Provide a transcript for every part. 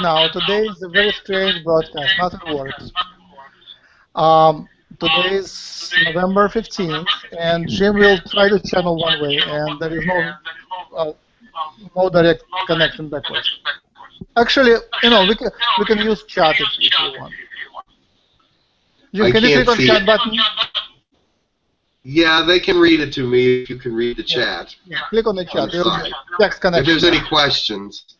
now. Today is a very strange broadcast. Nothing works. Um, today is November 15th, and Jim will try to channel one way, and there is no uh, no direct connection backwards. Actually, you know, we can we can use chat if, if you want. Jim, can you click on chat it. button? Yeah, they can read it to me if you can read the chat. Yeah, click on the chat. Is sorry. If there's any questions.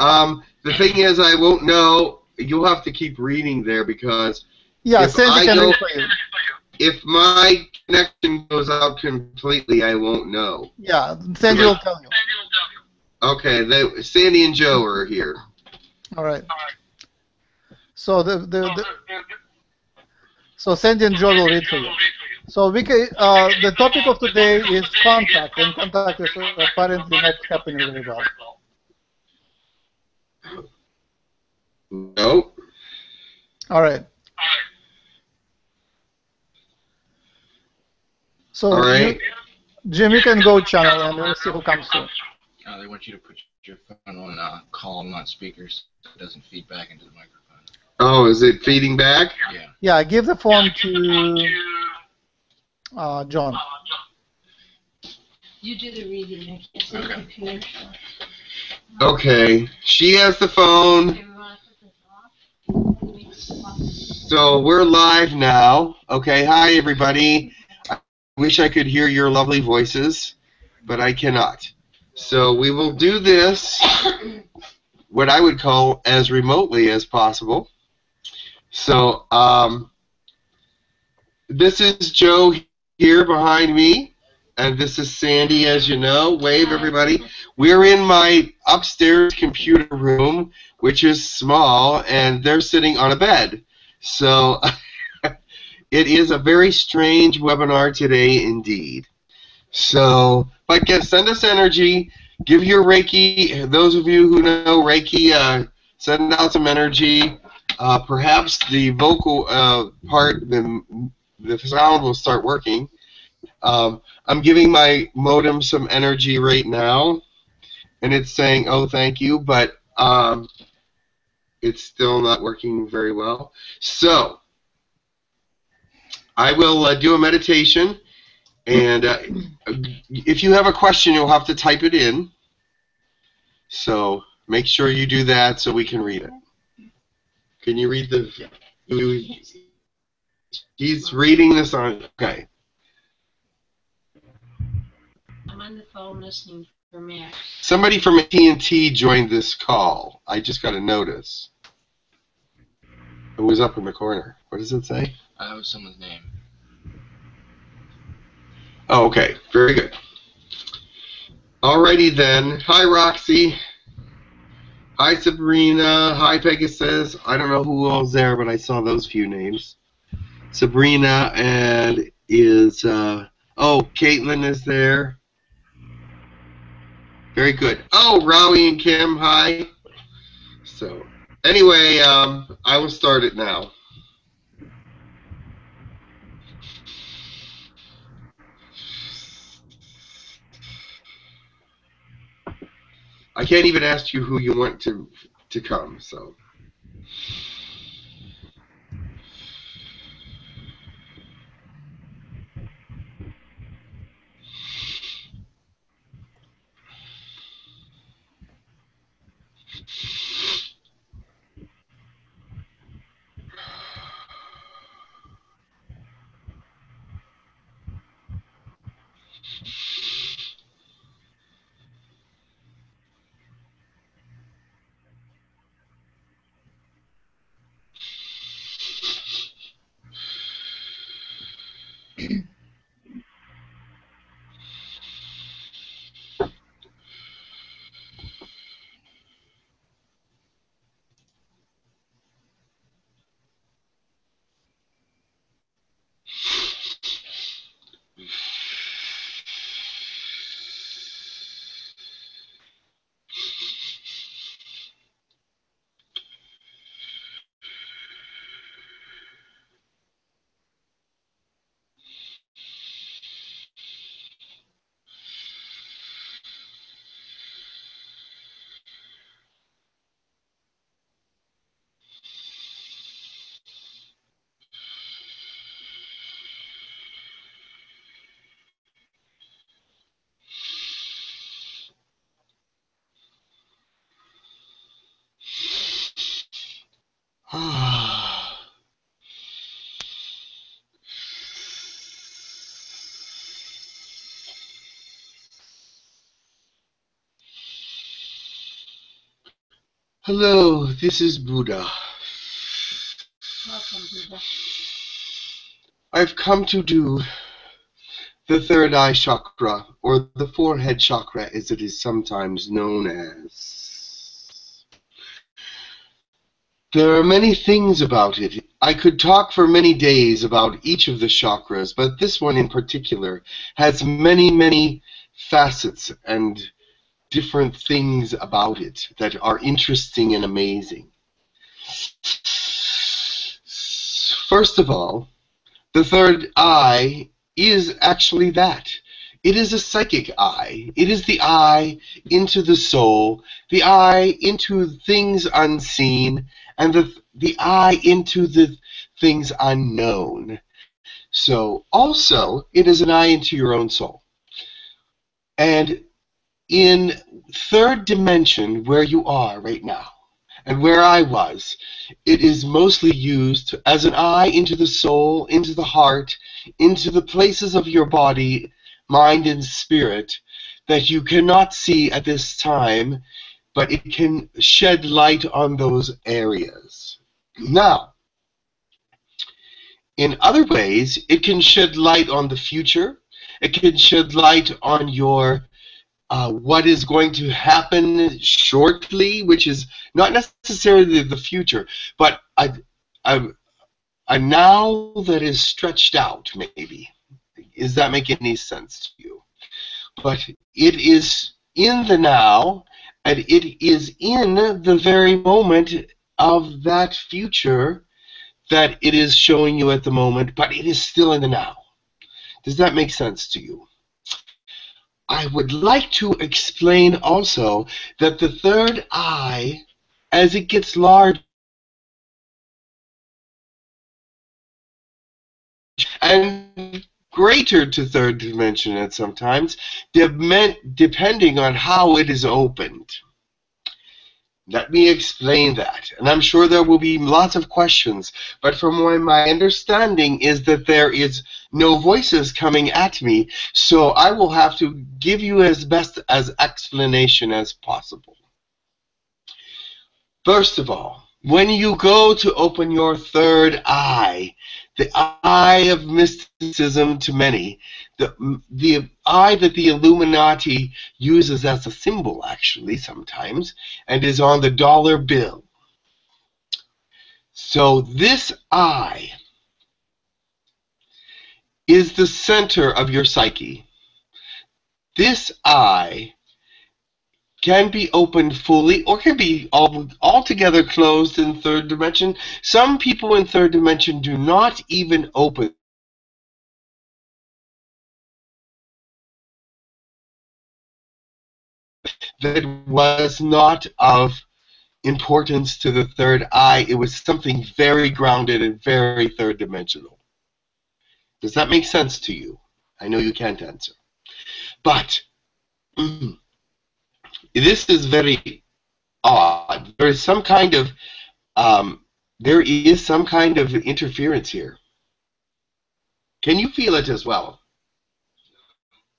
Um, the thing is, I won't know. You'll have to keep reading there because yeah, if Sandy I go- read for you. if my connection goes out completely, I won't know. Yeah, Sandy will tell you. Okay, they, Sandy and Joe are here. All right. So the, the, the so Sandy and Joe will read for you. So we can, uh, the topic of today is contact, and contact is apparently not happening very well. No. All right. So All right. you- Jim, you can go channel and we'll see who comes through. Uh, they want you to put your phone on uh, call, not speakers. So it doesn't feed back into the microphone. Oh, is it feeding back? Yeah. Yeah, give the phone to uh, John. You do the reading. I can't see the Okay. Okay. She has the phone. Do we want to put this off? So we're live now. Okay. Hi, everybody. I wish I could hear your lovely voices, but I cannot. So we will do this, what I would call as remotely as possible. So um, this is Joe here behind me, and this is Sandy, as you know. Wave, everybody. We're in my upstairs computer room, which is small, and they're sitting on a bed. So it is a very strange webinar today indeed. So, but get, send us energy. Give your Reiki. Those of you who know Reiki, uh, send out some energy. Uh, perhaps the vocal uh, part, the the sound will start working. Um, I'm giving my modem some energy right now, and it's saying, "Oh, thank you," but um, it's still not working very well. So, I will uh, do a meditation, and uh, if you have a question, you'll have to type it in. So, make sure you do that so we can read it. Can you read the? He's reading this on. Okay. I'm on the phone listening for Max. Somebody from TNT joined this call. I just got a notice. It was up in the corner. What does it say? Uh, that was someone's name. Oh, okay. Very good. Alrighty then. Hi, Roxy. Hi, Sabrina. Hi, Pegasus. I don't know who all's there, but I saw those few names. Sabrina and is, uh, oh, Caitlin is there. Very good. Oh, Rowie and Kim, hi. So, anyway, um, I will start it now. I can't even ask you who you want to to come. So. Hello, this is Buddha. Welcome, Buddha. I've come to do the third eye chakra, or the forehead chakra as it is sometimes known as. There are many things about it. I could talk for many days about each of the chakras, but this one in particular has many, many facets and different things about it that are interesting and amazing. First of all, the third eye is actually that. It is a psychic eye. It is the eye into the soul, the eye into things unseen, and the, the eye into the things unknown. So, also, it is an eye into your own soul. And in third dimension, where you are right now, and where I was, it is mostly used as an eye into the soul, into the heart, into the places of your body, mind, and spirit that you cannot see at this time, but it can shed light on those areas. Now, in other ways, it can shed light on the future. It can shed light on your uh, what is going to happen shortly, which is not necessarily the future, but a, a, a now that is stretched out, maybe. Does that make any sense to you? But it is in the now, and it is in the very moment of that future that it is showing you at the moment, but it is still in the now. Does that make sense to you? I would like to explain also that the third eye, as it gets large and greater to third dimension at sometimes, depending on how it is opened. Let me explain that. And I'm sure there will be lots of questions, but from what my understanding is that there is no voices coming at me, so I will have to give you as best as explanation as possible. First of all, when you go to open your third eye, the eye of mysticism to many, the, the eye that the Illuminati uses as a symbol, actually, sometimes, and is on the dollar bill. So this eye is the center of your psyche. This eye can be opened fully or can be all, altogether closed in third dimension. Some people in third dimension do not even open that was not of importance to the third eye. It was something very grounded and very third dimensional. Does that make sense to you? I know you can't answer. But mm, this is very odd. There is some kind of um, there is some kind of interference here. Can you feel it as well?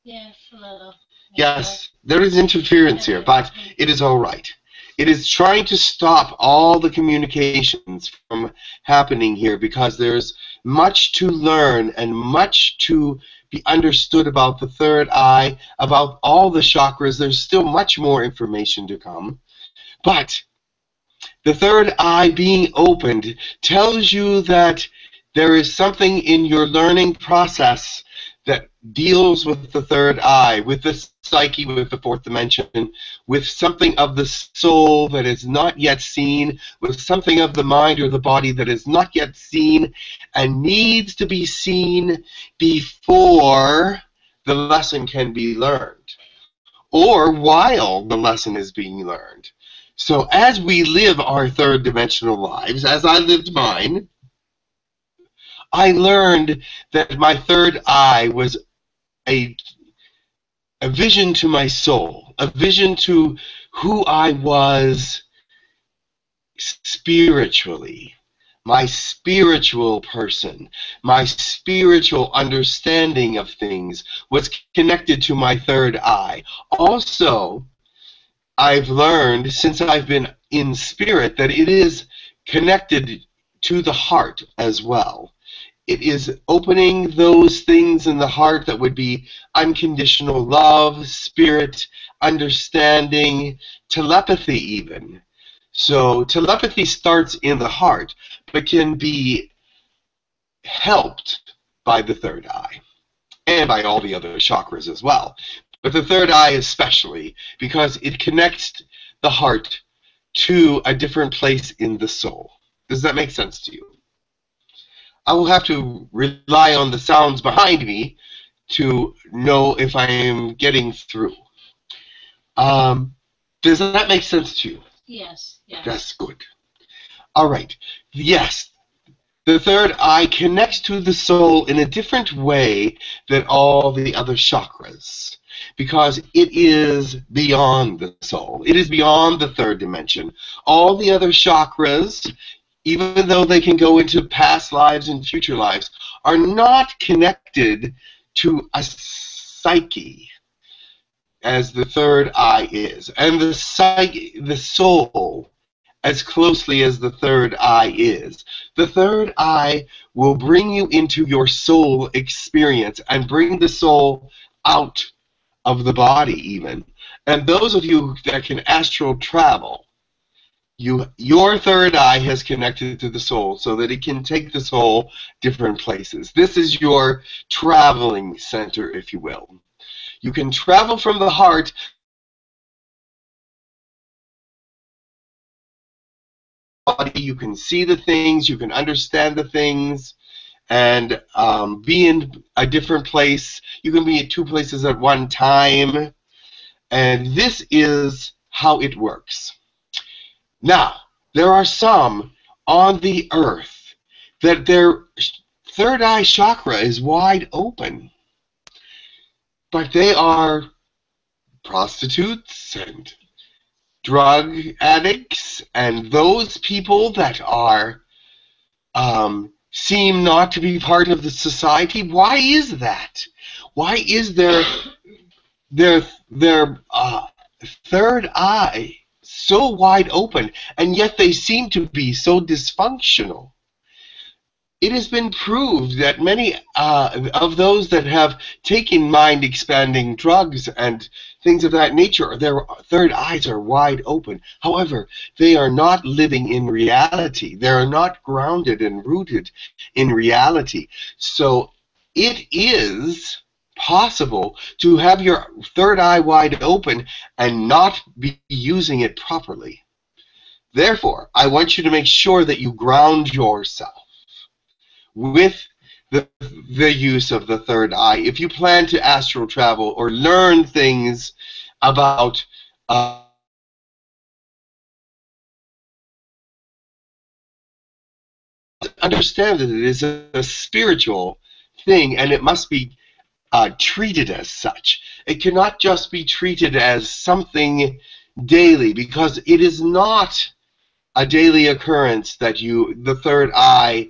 Yes, a little. Yes, there is interference here, but it is all right. It is trying to stop all the communications from happening here because there's much to learn and much to be understood about the third eye, about all the chakras. There's still much more information to come. But the third eye being opened tells you that there is something in your learning process that deals with the third eye, with the psyche, with the fourth dimension, with something of the soul that is not yet seen, with something of the mind or the body that is not yet seen and needs to be seen before the lesson can be learned or while the lesson is being learned. So as we live our third dimensional lives, as I lived mine, I learned that my third eye was a, a vision to my soul, a vision to who I was spiritually, my spiritual person, my spiritual understanding of things was connected to my third eye. Also, I've learned since I've been in spirit that it is connected to the heart as well. It is opening those things in the heart that would be unconditional love, spirit, understanding, telepathy, even. So, telepathy starts in the heart, but can be helped by the third eye and by all the other chakras as well. But the third eye, especially, because it connects the heart to a different place in the soul. Does that make sense to you? I will have to rely on the sounds behind me to know if I am getting through. Um, does that make sense to you? Yes. Yes. That's good. All right. Yes. The third eye connects to the soul in a different way than all the other chakras because it is beyond the soul. It is beyond the third dimension. All the other chakras, even though they can go into past lives and future lives, are not connected to a psyche as the third eye is. And the psyche, the soul as closely as the third eye is. The third eye will bring you into your soul experience and bring the soul out of the body even. And those of you that can astral travel, you your third eye has connected to the soul so that it can take the soul different places. This is your traveling center, if you will. You can travel from the heart body. You can see the things, you can understand the things, and um, be in a different place. You can be at two places at one time. And this is how it works. Now, there are some on the earth that their third eye chakra is wide open. But they are prostitutes and drug addicts and those people that are um, seem not to be part of the society. Why is that? Why is their their their uh, third eye so wide open, and yet they seem to be so dysfunctional? it has been proved that many uh, of those that have taken mind expanding drugs and things of that nature, their third eyes are wide open. However, they are not living in reality. They are not grounded and rooted in reality. So it is possible to have your third eye wide open and not be using it properly. Therefore, I want you to make sure that you ground yourself with the, the use of the third eye. If you plan to astral travel or learn things about uh, understand that it is a, a, spiritual thing and it must be uh, treated as such. It cannot just be treated as something daily because it is not a daily occurrence that you, the third eye,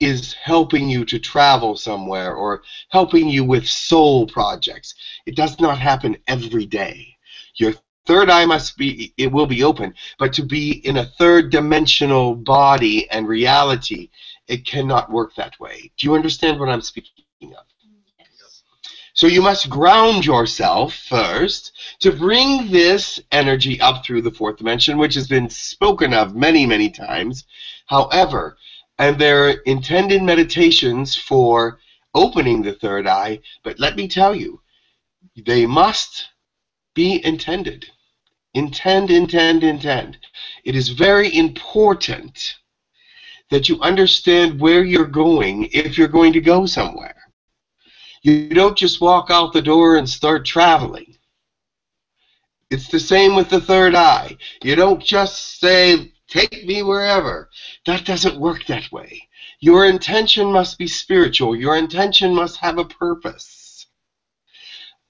is helping you to travel somewhere or helping you with soul projects. It does not happen every day. Your third eye must be, it will be open, but to be in a third dimensional body and reality, it cannot work that way. Do you understand what I'm speaking of? So you must ground yourself first to bring this energy up through the fourth dimension, which has been spoken of many, many times. However, and they're intended meditations for opening the third eye, but let me tell you, they must be intended. Intend, intend, intend. It is very important that you understand where you're going if you're going to go somewhere. You don't just walk out the door and start traveling. It's the same with the third eye. You don't just say, Take me wherever. That doesn't work that way. Your intention must be spiritual. Your intention must have a purpose.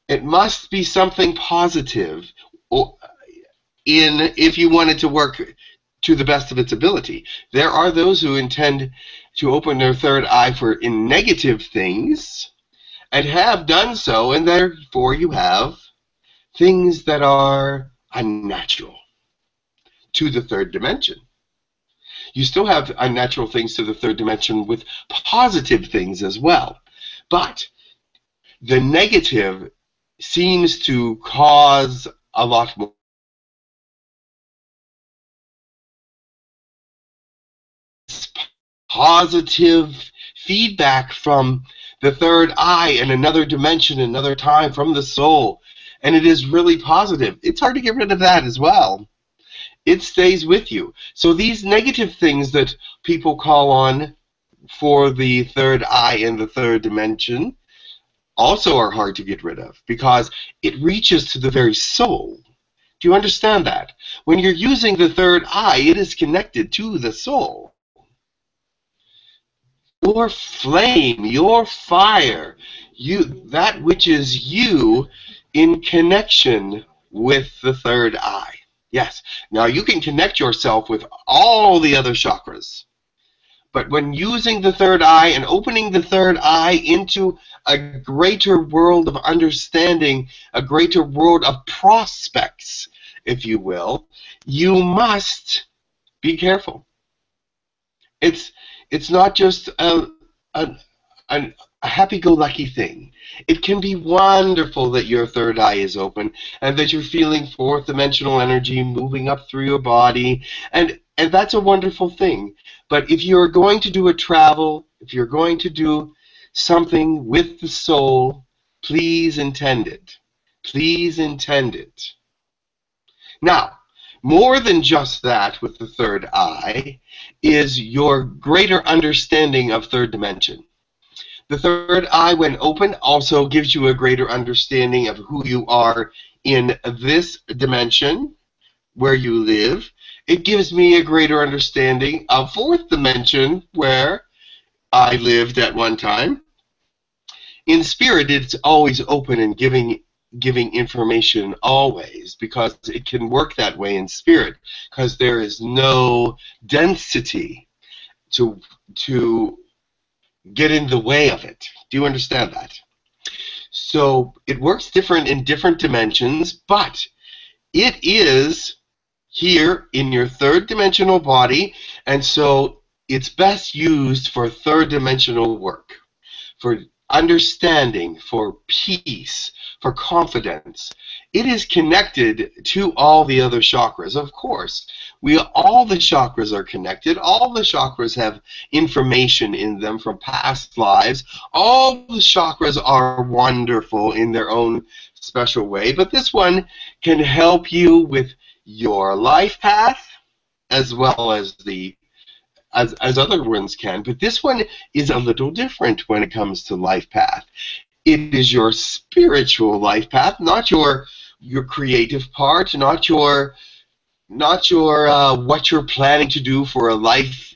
It must be something positive in if you want it to work to the best of its ability. There are those who intend to open their third eye for in negative things and have done so, and therefore you have things that are unnatural to the third dimension. You still have unnatural things to the third dimension with positive things as well. But the negative seems to cause a lot more positive feedback from the third eye and another dimension, another time from the soul. And it is really positive. It's hard to get rid of that as well. It stays with you. So these negative things that people call on for the third eye and the third dimension also are hard to get rid of because it reaches to the very soul. Do you understand that? When you're using the third eye, it is connected to the soul. Your flame, your fire, you that which is you in connection with the third eye. Yes. Now you can connect yourself with all the other chakras. But when using the third eye and opening the third eye into a greater world of understanding, a greater world of prospects, if you will, you must be careful. It's it's not just a, a, a, a happy-go-lucky thing. It can be wonderful that your third eye is open and that you're feeling fourth dimensional energy moving up through your body and and that's a wonderful thing. But if you're going to do a travel, if you're going to do something with the soul, please intend it. Please intend it. Now, more than just that with the third eye is your greater understanding of third dimension. The third eye, when open, also gives you a greater understanding of who you are in this dimension where you live. It gives me a greater understanding of fourth dimension where I lived at one time. In spirit, it's always open and giving giving information always because it can work that way in spirit because there is no density to to get in the way of it. Do you understand that? So it works different in different dimensions, but it is here in your third dimensional body, and so it's best used for third dimensional work, for understanding, for peace, for confidence. It is connected to all the other chakras, of course. We all the chakras are connected. All the chakras have information in them from past lives. All the chakras are wonderful in their own special way, but this one can help you with your life path as well as the as, as other ones can, but this one is a little different when it comes to life path. It is your spiritual life path, not your your creative part, not your not your uh, what you're planning to do for a life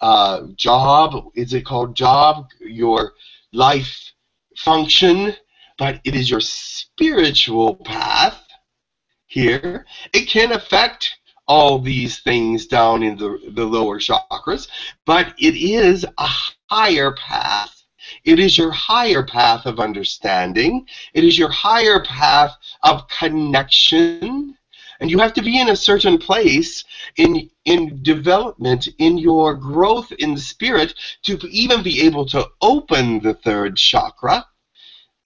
uh, job. Is it called job? Your life function, but it is your spiritual path here. It can affect all these things down in the, the lower chakras, but it is a higher path. It is your higher path of understanding. It is your higher path of connection. And you have to be in a certain place in, in development, in your growth in the spirit, to even be able to open the third chakra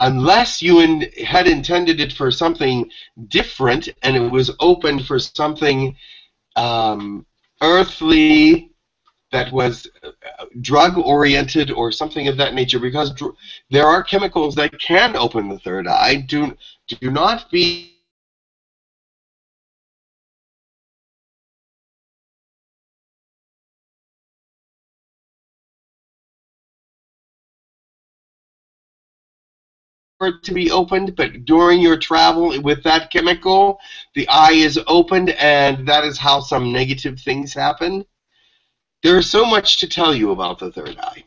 unless you in, had intended it for something different and it was opened for something um, earthly that was uh, drug oriented or something of that nature because dr- there are chemicals that can open the third eye. Do do not be to be opened, but during your travel with that chemical, the eye is opened, and that is how some negative things happen. There is so much to tell you about the third eye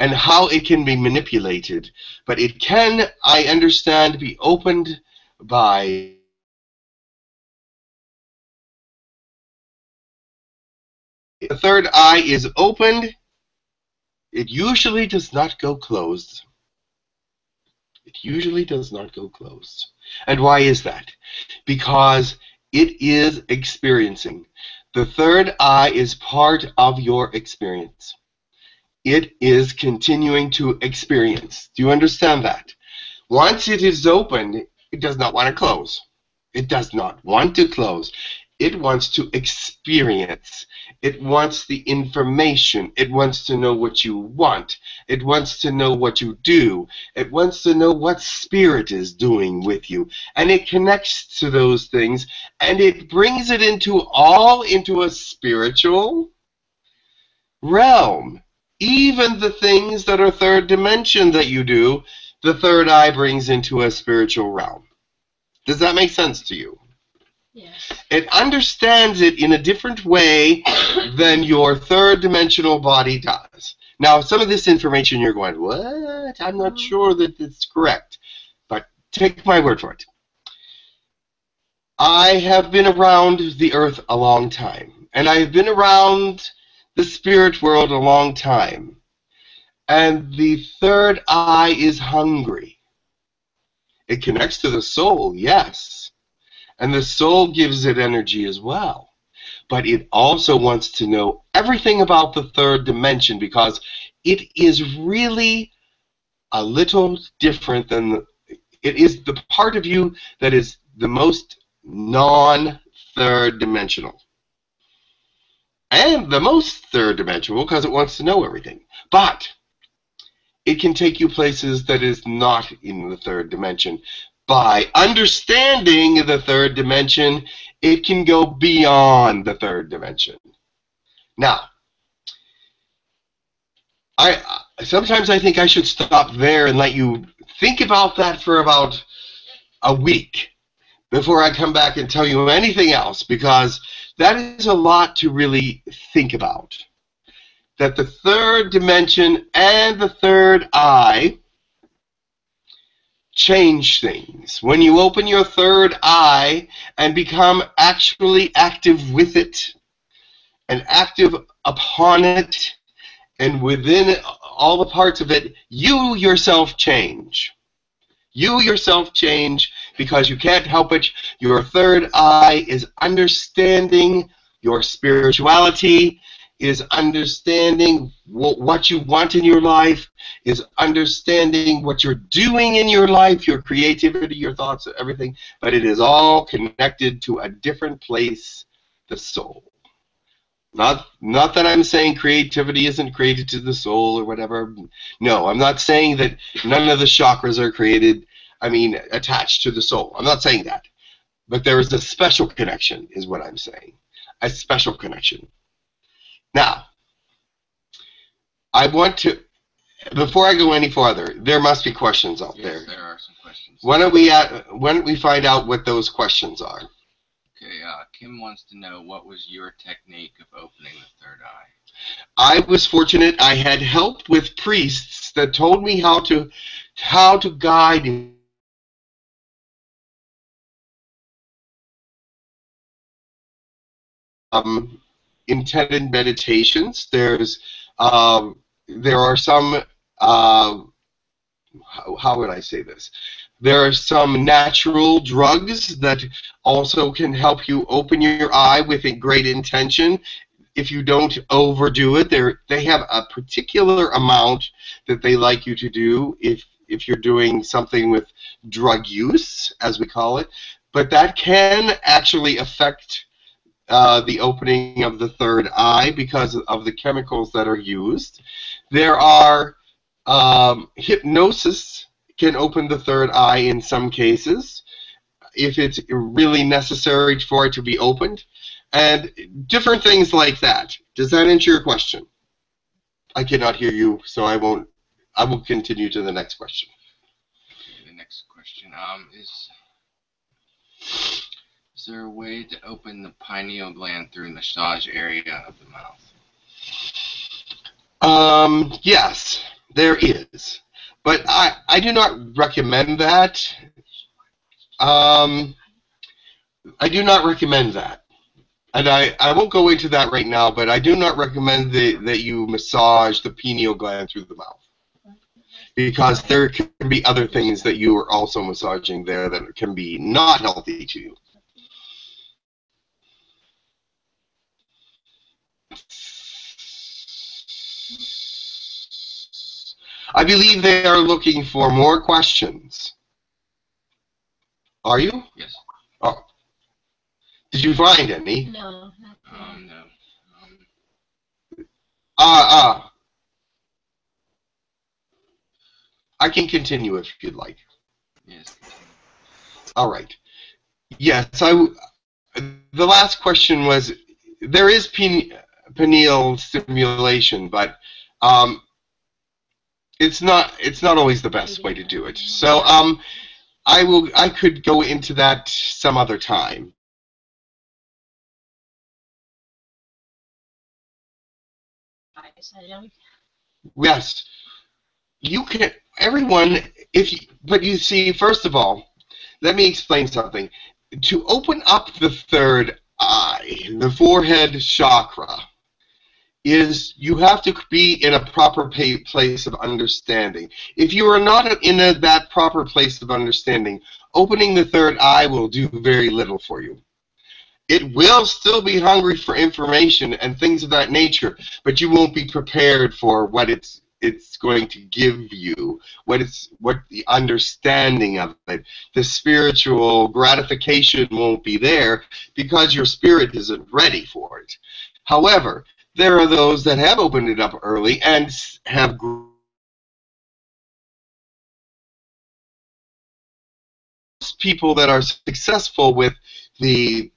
and how it can be manipulated, but it can, I understand, be opened by the third eye is opened, it usually does not go closed. It usually does not go closed. And why is that? Because it is experiencing. The third eye is part of your experience. It is continuing to experience. Do you understand that? Once it is open, it does not want to close. It does not want to close. It wants to experience. It wants the information. It wants to know what you want. It wants to know what you do. It wants to know what spirit is doing with you. And it connects to those things and it brings it into all into a spiritual realm. Even the things that are third dimension that you do, the third eye brings into a spiritual realm. Does that make sense to you? Yes. It understands it in a different way than your third dimensional body does. Now, some of this information you're going, what? I'm not uh-huh. sure that it's correct. But take my word for it. I have been around the earth a long time, and I have been around the spirit world a long time. And the third eye is hungry. It connects to the soul, yes. And the soul gives it energy as well. But it also wants to know everything about the third dimension because it is really a little different than the, it is the part of you that is the most non third dimensional. And the most third dimensional because it wants to know everything. But it can take you places that is not in the third dimension. By understanding the third dimension, it can go beyond the third dimension. Now, I sometimes I think I should stop there and let you think about that for about a week before I come back and tell you anything else because that is a lot to really think about. That the third dimension and the third eye change things. When you open your third eye and become actually active with it and active upon it and within all the parts of it, you yourself change. You yourself change because you can't help it. Your third eye is understanding your spirituality, is understanding what you want in your life, is understanding what you're doing in your life, your creativity, your thoughts, everything. But it is all connected to a different place, the soul. Not, not that I'm saying creativity isn't created to the soul or whatever. No, I'm not saying that none of the chakras are created, I mean, attached to the soul. I'm not saying that. But there is a special connection, is what I'm saying. A special connection. Now, I want to, before I go any farther, there must be questions out Yes, there. there are some questions. Why don't we, uh, why don't we find out what those questions are? Okay, uh, Kim wants to know what was your technique of opening the third eye? I was fortunate. I had help with priests that told me how to how to guide um, intended meditations. There's um, there are some uh, how, how would I say this? There are some natural drugs that also can help you open your eye with a great intention if you don't overdo it. They they have a particular amount that they like you to do if if you're doing something with drug use, as we call it. But that can actually affect uh, the opening of the third eye because of the chemicals that are used. There are um, hypnosis can open the third eye in some cases if it's really necessary for it to be opened and different things like that. Does that answer your question? I cannot hear you, so I won't. I will continue to the next question. The next question um, is Is there a way to open the pineal gland through the massage area of the mouth? Um, yes, there is, but I I do not recommend that. Um, I do not recommend that. And I, I won't go into that right now, but I do not recommend that, that you massage the pineal gland through the mouth. Because there can be other things that you are also massaging there that can be not healthy to you. I believe they are looking for more questions. Are you? Yes. Oh. Did you find any? No, not Um, no. Um, Ah, ah. I can continue if you'd like. yes. All right. Yes, I. w- The last question was, there is pen, pineal stimulation, but um, it's not. It's not always the best way to do it. So um, I will. I could go into that some other time. Yes, you can. Everyone, if you, but you see, first of all, let me explain something. To open up the third eye, the forehead chakra, is you have to be in a proper place of understanding. If you are not in a, that proper place of understanding, opening the third eye will do very little for you. It will still be hungry for information and things of that nature, but you won't be prepared for what it's it's going to give you, what it's what the understanding of it, the spiritual gratification won't be there because your spirit isn't ready for it. However, there are those that have opened it up early and have people that are successful with the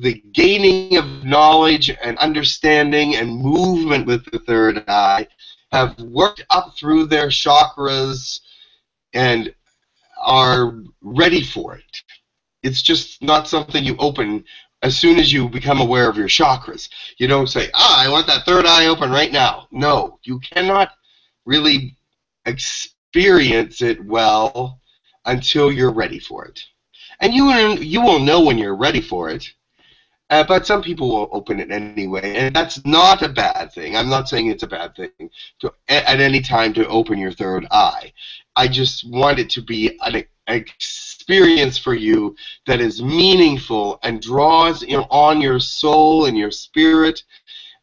the gaining of knowledge and understanding and movement with the third eye have worked up through their chakras and are ready for it. It's just not something you open as soon as you become aware of your chakras. You don't say, ah, I want that third eye open right now. No, you cannot really experience it well until you're ready for it. And you you will know when you're ready for it. Uh, but some people will open it anyway, and that's not a bad thing. I'm not saying it's a bad thing to at at any time to open your third eye. I just want it to be an experience for you that is meaningful and draws in on your soul and your spirit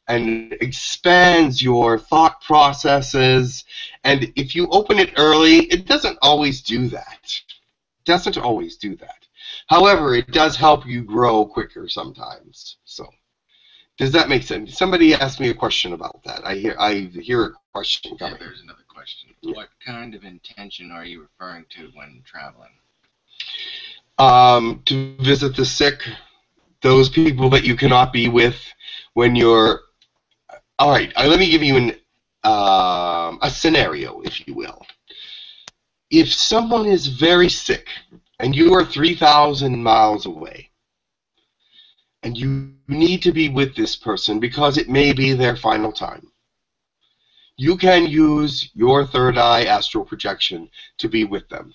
and expands your thought processes. And if you open it early, it doesn't always do that. It Doesn't always do that. However, it does help you grow quicker sometimes. So, does that make sense? Somebody asked me a question about that. I hear I hear a question Yeah, coming. another question. What kind of intention are you referring to when traveling? Um, to visit the sick, those people that you cannot be with when you're. All right, uh, let me give you an um, a scenario, if you will. If someone is very sick and you are 3,000 miles away, and you need to be with this person because it may be their final time, you can use your third eye astral projection to be with them.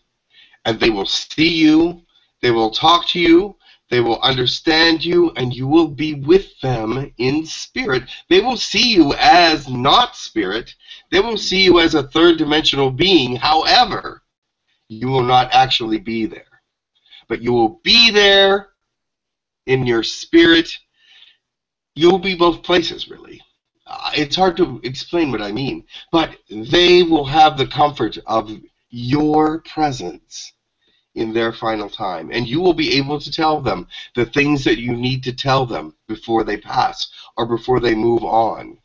And they will see you, they will talk to you, they will understand you, and you will be with them in spirit. They will see you as not spirit, they will see you as a third dimensional being. However, you will not actually be there. But you will be there in your spirit. You'll be both places, really. Uh, it's hard to explain what I mean, but they will have the comfort of your presence in their final time. And you will be able to tell them the things that you need to tell them before they pass or before they move on.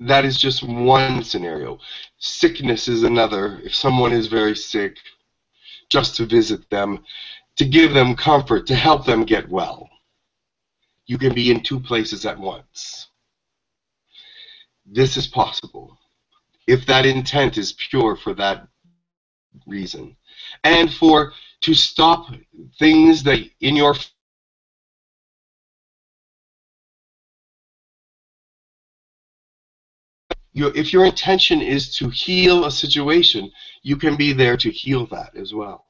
That is just one scenario. Sickness is another. If someone is very sick, just to visit them, to give them comfort, to help them get well. You can be in two places at once. This is possible if that intent is pure for that reason. And for to stop things that in your if your intention is to heal a situation, you can be there to heal that as well.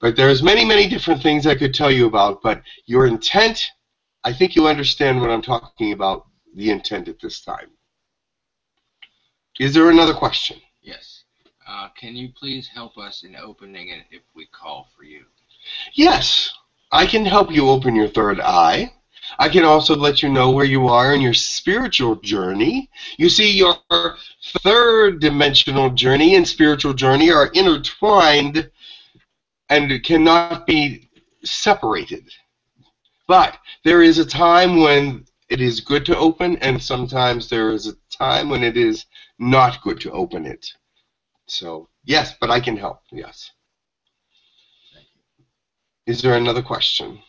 But there's many, many different things I could tell you about, but your intent, I think you understand what I'm talking about, the intent at this time. Is there another question? Yes. Uh, can you please help us in opening it if we call for you? Yes, I can help you open your third eye. I can also let you know where you are in your spiritual journey. You see, your third dimensional journey and spiritual journey are intertwined and cannot be separated. But there is a time when it is good to open, and sometimes there is a time when it is not good to open it. So, yes, but I can help, yes. Thank you. Is there another question?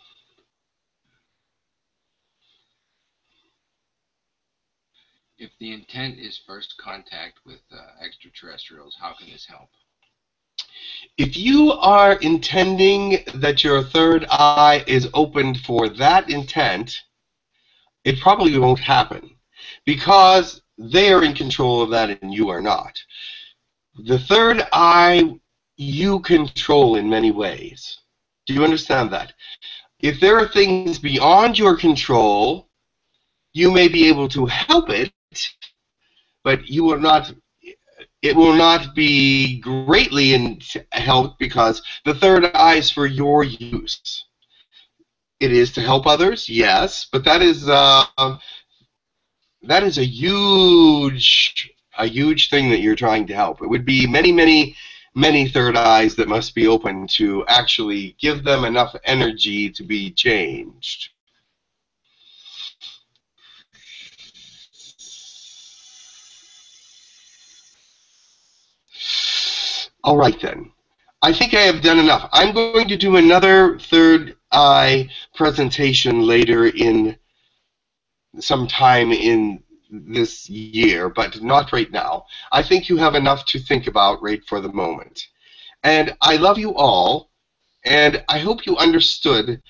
If the intent is first contact with uh, extraterrestrials, how can this help? If you are intending that your third eye is opened for that intent, it probably won't happen because they are in control of that and you are not. The third eye you control in many ways. Do you understand that? If there are things beyond your control, you may be able to help it, but you are not it will not be greatly in help because the third eye is for your use. It is to help others, yes, but that is uh, that is a huge a huge thing that you're trying to help. It would be many, many, many third eyes that must be open to actually give them enough energy to be changed. All right then. I think I have done enough. I'm going to do another third eye presentation later in sometime in this year, but not right now. I think you have enough to think about right for the moment. And I love you all, and I hope you understood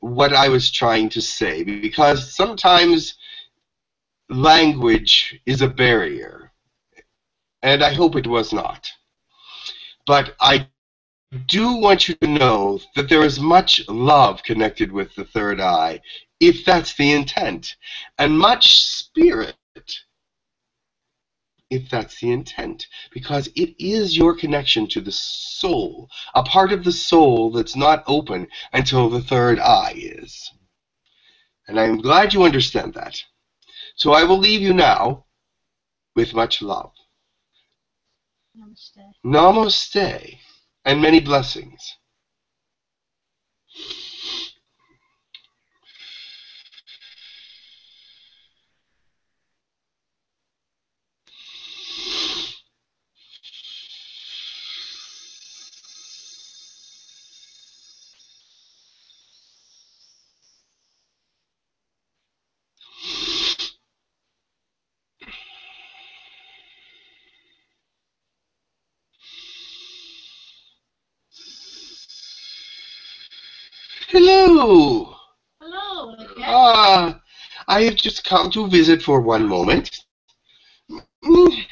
what I was trying to say, because sometimes language is a barrier, and I hope it was not. But I do want you to know that there is much love connected with the third eye, if that's the intent, and much spirit, if that's the intent, because it is your connection to the soul, a part of the soul that's not open until the third eye is. And I'm glad you understand that. So I will leave you now with much love. Namaste. Namaste, and many blessings. Hello. Hello again. Ah, I have just come to visit for one moment. Mm,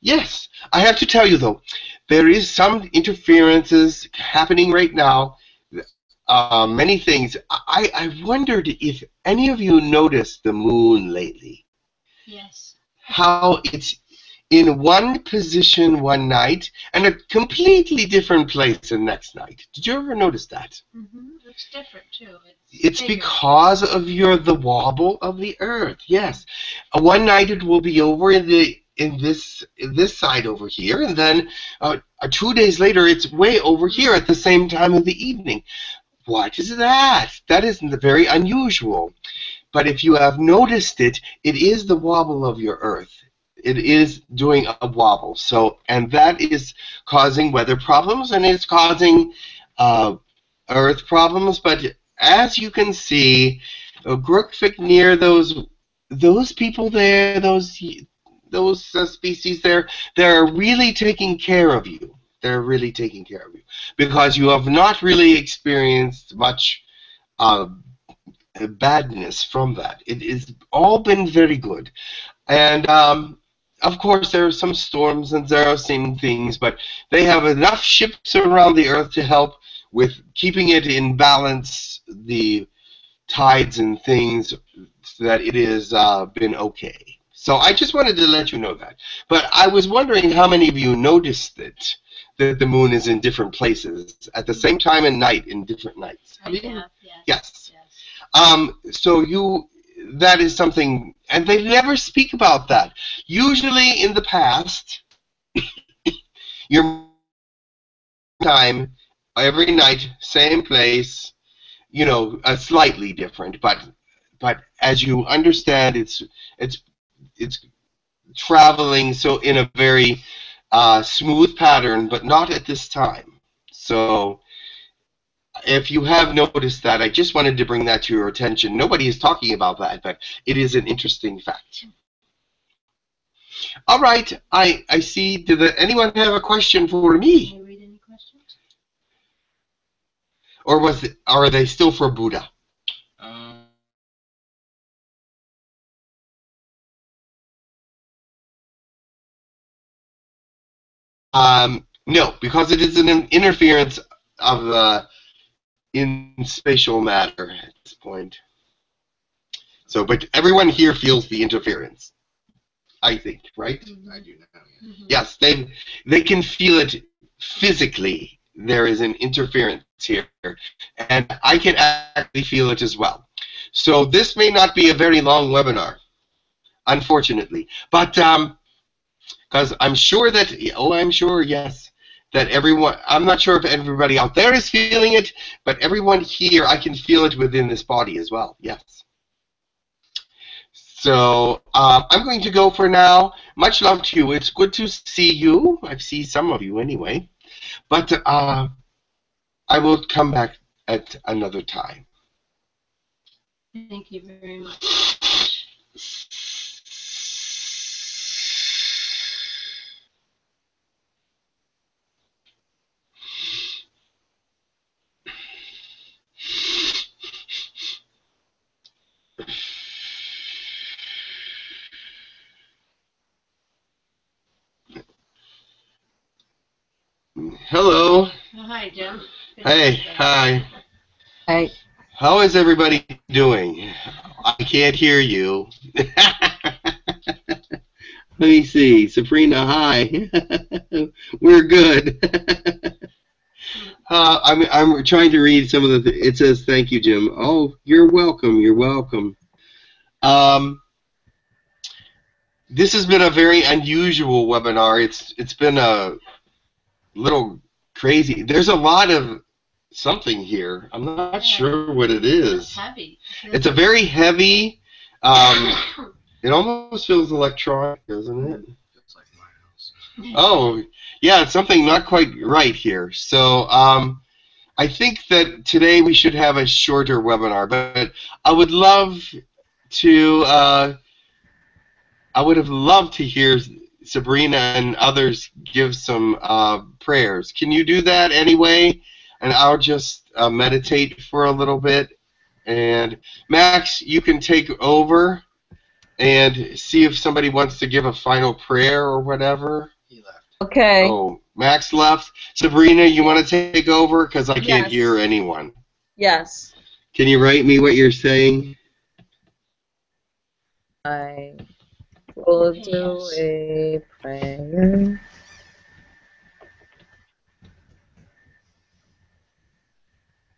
Yes, I have to tell you though, there is some interferences happening right now. Uh, many things. I, I wondered if any of you noticed the moon lately. yes. How it's in one position one night and a completely different place the next night. Did you ever notice that? Mm-hmm. Looks different too. It's, It's because of your the wobble of the earth. Yes, Uh, one night it will be over in the in this in this side over here, and then uh, uh, two days later it's way over here at the same time of the evening. What is that? That isn't very unusual. But if you have noticed it, it is the wobble of your earth. It is doing a wobble. So, and that is causing weather problems, and it's causing uh, earth problems. But as you can see, Girk Fitneer those those people there, those those species there, they're really taking care of you. They're really taking care of you because you have not really experienced much uh, badness from that. It has all been very good, and um, of course there are some storms and there are some things, but they have enough ships around the earth to help with keeping it in balance, the tides and things, so that it has uh, been okay. So I just wanted to let you know that. But I was wondering how many of you noticed it, that the moon is in different places at the same time and night in different nights. Have you? have, yes. Yes. Yes. Um, so you, that is something, and they never speak about that. Usually in the past, your time, every night, same place, you know, uh, slightly different, but but as you understand, it's it's it's traveling so in a very uh, smooth pattern, but not at this time. So if you have noticed that, I just wanted to bring that to your attention. Nobody is talking about that, but it is an interesting fact. All right, I I see. Did anyone have a question for me, Can I read any questions? Or was it, are they still for Buddha? Um, Um, no, because it is an interference of uh, in spatial matter at this point. So, but everyone here feels the interference. I think, right? I do now. Yeah. Mhm. Yes, they they can feel it physically. There is an interference here, and I can actually feel it as well. So this may not be a very long webinar, unfortunately, but because I'm sure that oh, I'm sure yes that everyone. I'm not sure if everybody out there is feeling it, but everyone here, I can feel it within this body as well. Yes. So uh, I'm going to go for now. Much love to you. It's good to see you. I see some of you anyway. But uh, I will come back at another time. Thank you very much. Hello. Oh, hi, Jim. Good Hey. to. Hi. Hey, How is everybody doing? I can't hear you. Let me see. Sabrina, hi. We're good. uh, I'm, I'm trying to read some of the. Th- it says, thank you, Jim. Oh, you're welcome. You're welcome. Um, this has been a very unusual webinar. It's It's been a little crazy. There's a lot of something here. I'm not Yeah. sure what it It's heavy. It's a very heavy. Um, it almost feels electronic, doesn't it? Feels like my house. Oh, yeah, it's something not quite right here. So um, I think that today we should have a shorter webinar, but I would love to. Uh, I would have loved to hear Sabrina and others give some uh, prayers. Can you do that anyway? And I'll just uh, meditate for a little bit. And Max, you can take over and see if somebody wants to give a final prayer or whatever. He left. okay. Oh, Max left. Sabrina, you want to take over? Because I can't Yes. hear anyone. Yes. Can you write me what you're saying? I will do a prayer.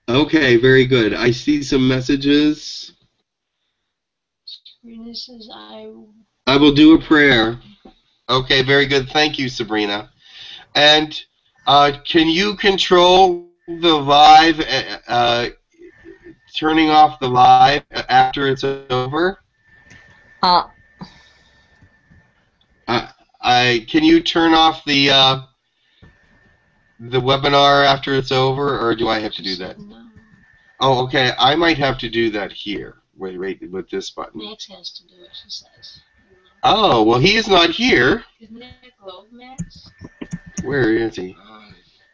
Okay, very good. I see some messages. Sabrina says, I I will do a prayer. Okay, very good. Thank you, Sabrina. And uh, can you control the live, uh, uh, turning off the live after it's over? Uh, I can you turn off the uh, the webinar after it's over, or do I have to do that? No. Oh, okay. I might have to do that here. Wait, wait, with this button. Max has to do it, she says. Oh, well, he is not here. Isn't that Globe Max? Where is he? Uh,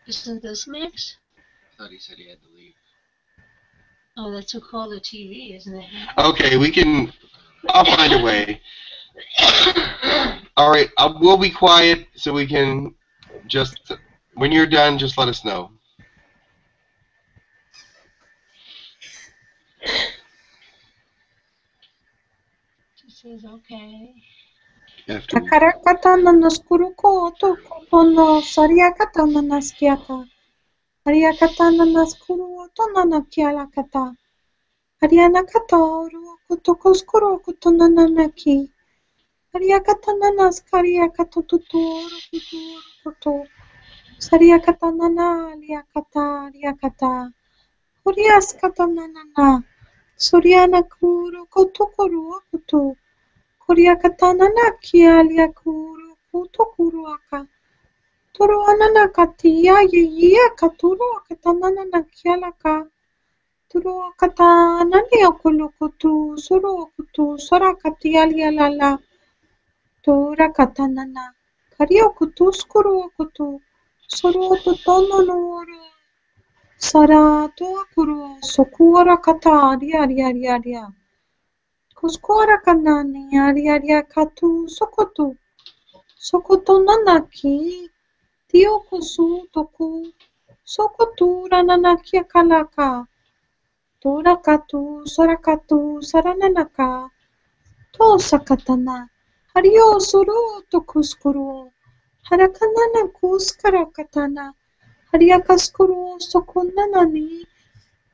Isn't this Max? I thought he said he had to leave. Oh, that's who called the TV, isn't it? Okay, we can. I'll find a way. All right, uh, we'll be quiet so we can just. When you're done, just let us know. She says, okay. After Takarakata nanaskuru to kotono sariakata nanaskiata. Ariakata nanaskuru to nanakialakata. Arianakata oru kotokoskuru kotonanaki. Ariakata nanaskariakata tutu oru kutu oru Ariakatananas, Ariakatututuru, Tuturu, Sariakatanana, Aliakata, Ariakata, Uriaskatanana, Suriana Kuru, Kotukuru, Kutu, Kuriakatanana, Kialiakuru, Kutukuru, Aka, Turuanana, Katia, Yia, Katuru, Katanana, Kialaka, Turu, Katanani, Okulukutu, Suru, Kutu, Sora, Katia, Lialala, と裏方なな、かりやことすころわこと、そろとたんのおら、さらとわころ、そこわらかた、ありありありありあ。こすこわらかなに、ありありあかと、そこと、そことななき、てよこそとこ、そことらななきやからか、とらかと、そらかと、さらななか、とさかたな。 다리요 서로 또 코스코로 하라카나나 코스카라 카타나 하리아카스코로 소코나나니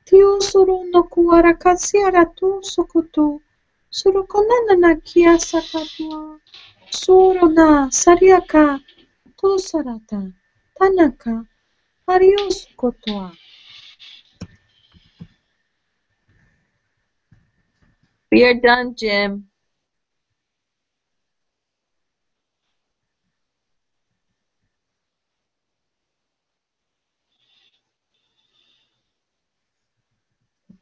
티오 서로 노코 아라카시아라토 소코토 소로코나나나 키아사카토와 소로나 사리아카 토사라타 타나카 하리오스코토와 We are done, Jim.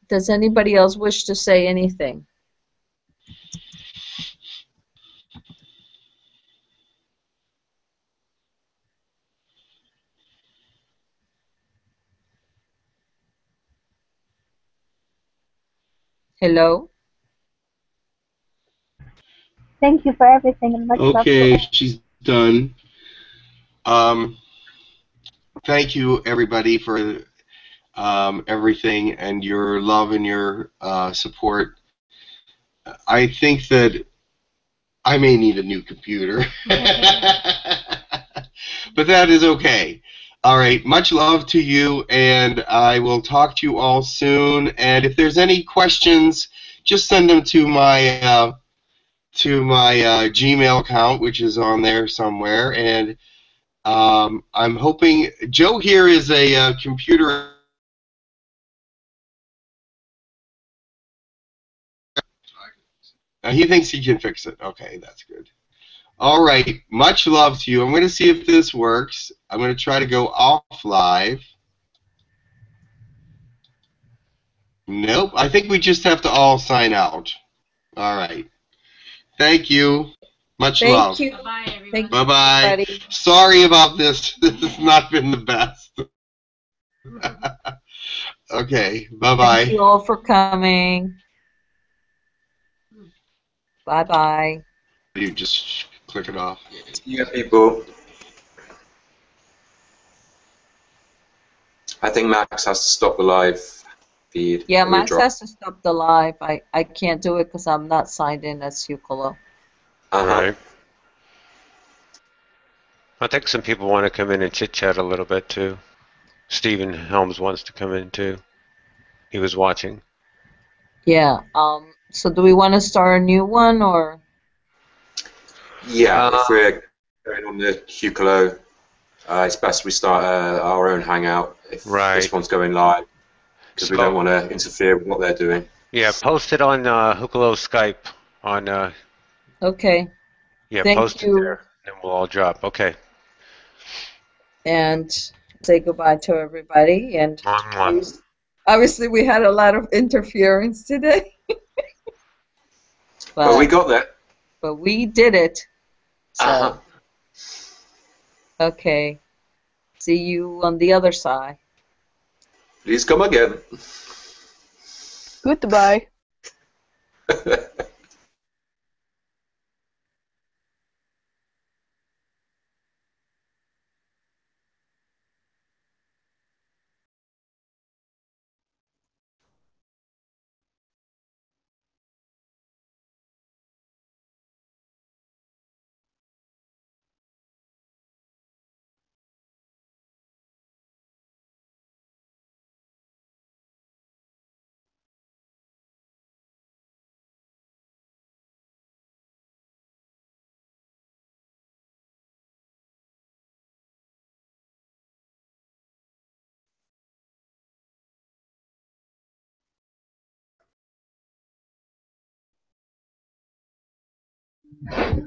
Does anybody else wish to say anything? Hello? Thank you for everything and much love. Okay, she's done. Um, thank you, everybody, for um, everything and your love and your uh, support. I think that I may need a new computer, but that is okay. All right, much love to you, and I will talk to you all soon. And if there's any questions, just send them to my uh, to my uh, Gmail account, which is on there somewhere. And um, I'm hoping Joe here is a uh, computer. Uh, he thinks he can fix it. Okay, that's good. All right, much love to you. I'm going to see if this works. I'm going to try to go off live. Nope, I think we just have to all sign out. All right. Thank you. Much love. Thank love. you. Bye, everybody. Thank Bye bye. everybody. Sorry about this. This has not been the best. okay, bye bye. Thank you all for coming. Bye bye. You just click it off. See you people. I think Max has to stop the live feed. Yeah, Max drop. has to stop the live. I, I can't do it because I'm not signed in as Hucolo. Uh-huh. Right. I think some people want to come in and chit chat a little bit too. Stephen Helms wants to come in too. He was watching. Yeah. Um. So do we want to start a new one or? Yeah, Uh, if we're going on the Hucolo, uh, it's best we start uh, our own hangout if Right. this one's going live because we don't want to interfere with what they're doing. Yeah, post it on uh, Hucolo Skype on. Uh, Okay. yeah, Thank post you. it there, and we'll all drop. Okay. And say goodbye to everybody. And Mwah, mwah. obviously we had a lot of interference today. but, But we got there. but we did it. So Uh-huh. okay. See you on the other side. Please come again. Goodbye.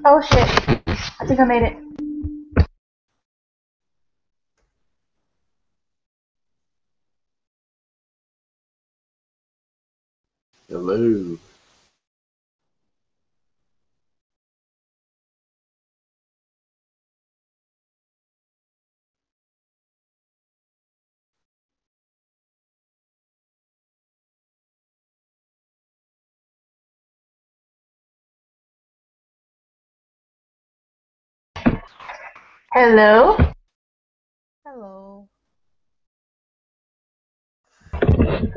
Oh shit. I think I made it. Hello. Hello? Hello.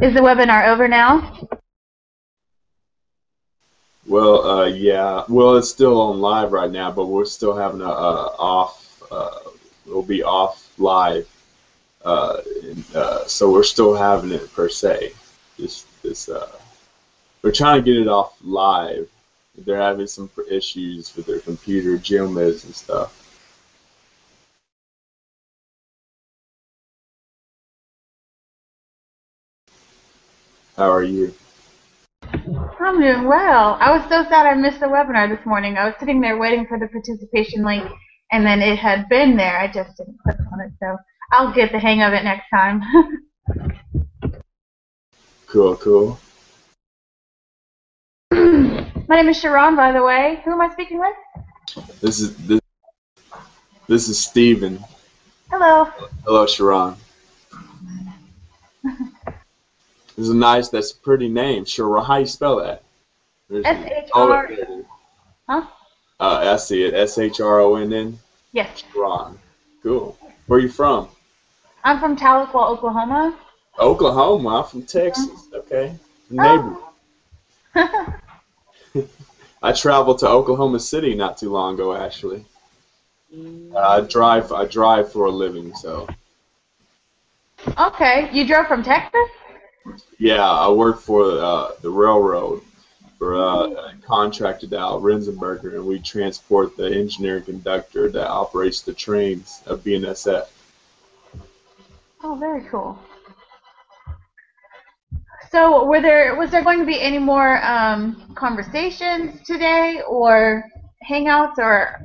Is the webinar over now? Well, uh, yeah. Well, it's still on live right now, but we're still having a, uh off. Uh, it'll be off live. Uh, and, uh, so we're still having it per se. Just this. Uh, we're trying to get it off live. They're having some issues with their computer, Jim is and stuff. How are you? I'm doing well. I was so sad I missed the webinar this morning. I was sitting there waiting for the participation link, and then it had been there. I just didn't click on it, so I'll get the hang of it next time. Cool, cool. My name is Sharon, by the way. Who am I speaking with? This is this. This is Steven. Hello. Hello, Sharon. This is a nice. That's a pretty name. Sharon. How you spell that? There's- S H Oh, R. there it is. Huh? Uh, I see it. S H R O N N. Yes. Sharon. Cool. Where are you from? I'm from Tahlequah, Oklahoma. Oklahoma. I'm from Texas. Okay. Neighbor. I traveled to Oklahoma City not too long ago, actually. Uh, I drive. I drive for a living, so Okay. You drove from Texas? Yeah. I work for uh, the railroad for uh, contracted out Renzenberger, and we transport the engineering conductor that operates the trains of BNSF. Oh, very cool. So, were there was there going to be any more um, conversations today, or hangouts, or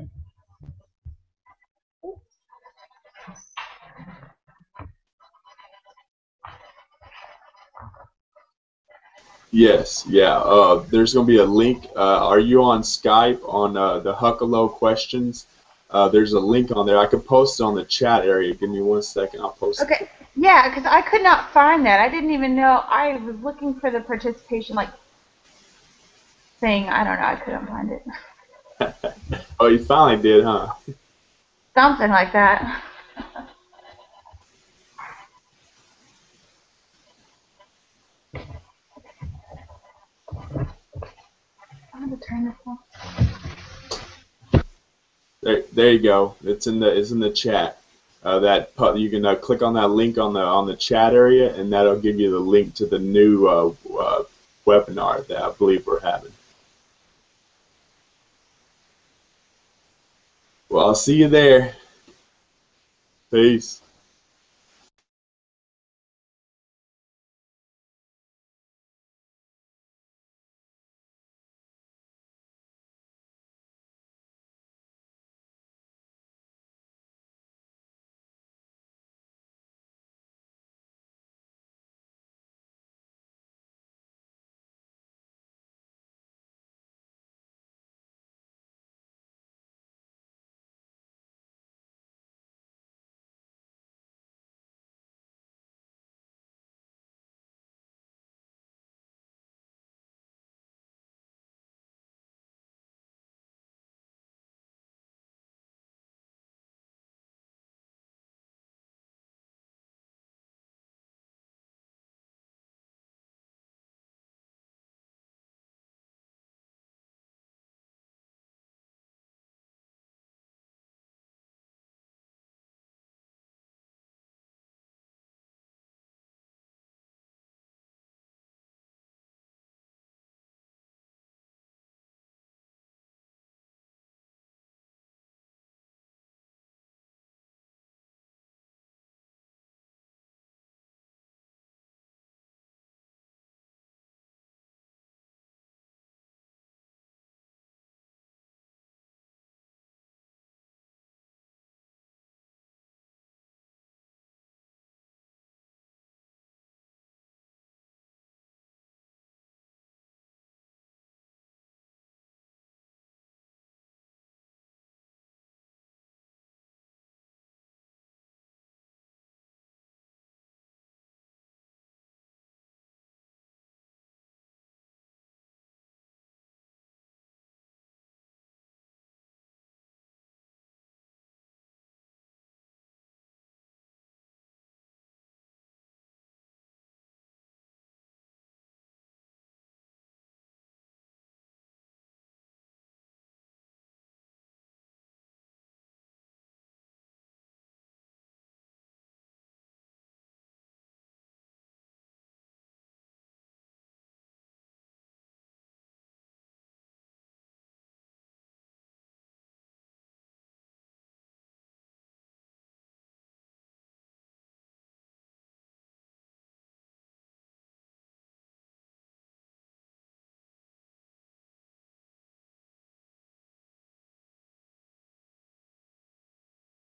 Yes, yeah. Uh, there's going to be a link. Uh, are you on Skype on uh, the Hucolo questions? Uh, there's a link on there. I could post it on the chat area. Give me one second. I'll post it. okay? Yeah, because I could not find that. I didn't even know. I was looking for the participation like thing. I don't know. I couldn't find it. Oh, you finally did, huh? Something like that. There, there you go. It's in the it's in the chat. Uh, that you can uh, click on that link on the on the chat area, and that'll give you the link to the new uh, uh, webinar that I believe we're having. Well, I'll see you there. Peace.